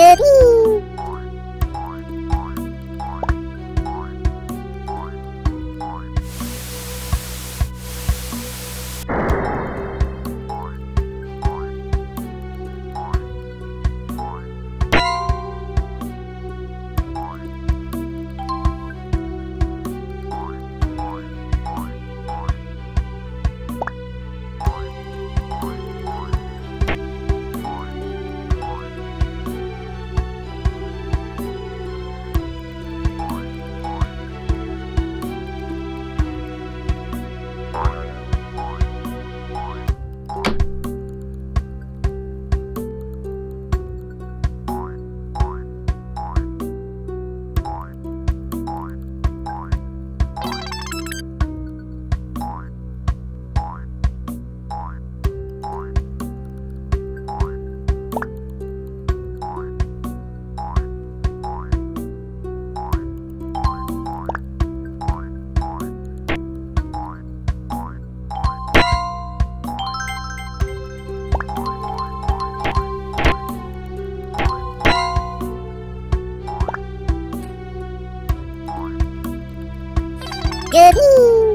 Goody! Good.